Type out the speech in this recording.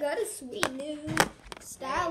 I got a sweet new stylist.